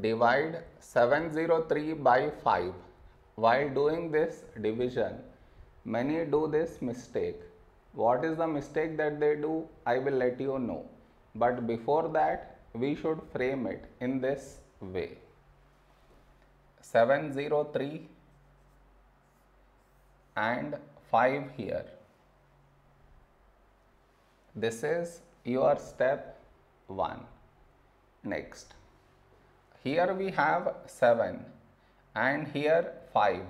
divide 703 by 5. While doing this division, many do this mistake. What is the mistake that they do? I will let you know. But before that, we should frame it in this way 703 and 5 here. This is your step 1. Next, here we have 7 and here 5.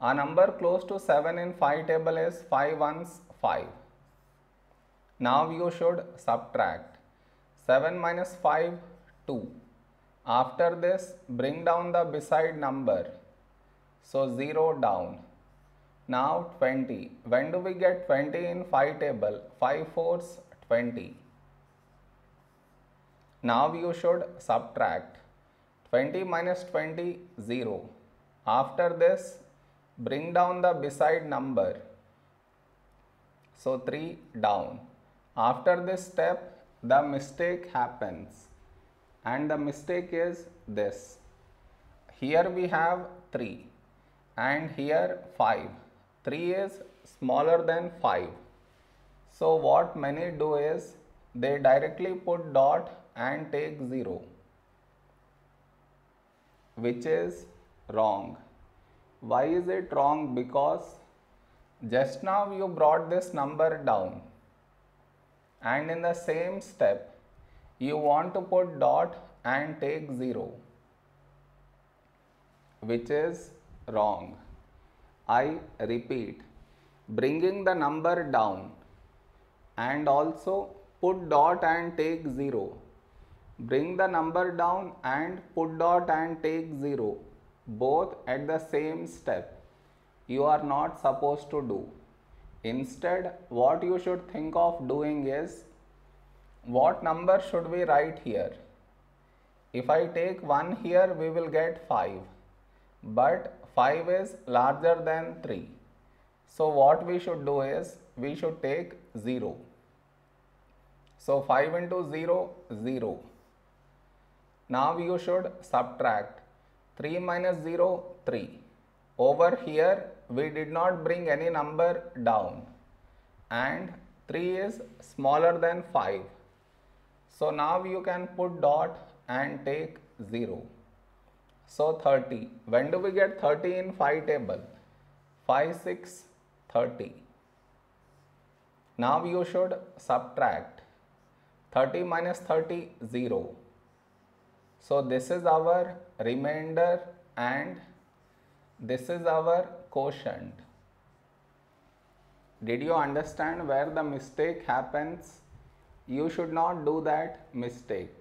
A number close to 7 in 5 table is 5 ones 5. Now you should subtract 7 minus 5 2. After this bring down the beside number. So 0 down. Now 20. When do we get 20 in 5 table? 5 fours 20. Now you should subtract 20 minus 20 0. After this bring down the beside number. So 3 down. After this step the mistake happens and the mistake is this. Here we have 3 and here 5. 3 is smaller than 5. So what many do is they directly put dot and take 0 which is wrong. Why is it wrong? Because just now you brought this number down and in the same step you want to put dot and take 0 which is wrong. I repeat bringing the number down and also put dot and take 0 bring the number down and put dot and take 0 both at the same step. You are not supposed to do. Instead what you should think of doing is what number should we write here? If I take 1 here we will get 5 but 5 is larger than 3 so what we should do is we should take 0 so 5 into 0 0 now you should subtract 3 minus 0 3 over here we did not bring any number down and 3 is smaller than 5 so now you can put dot and take 0. So 30. When do we get 30 in 5 table? 5, 6, 30. Now you should subtract 30 minus 30, 0. So this is our remainder and this is our quotient. Did you understand where the mistake happens? You should not do that mistake.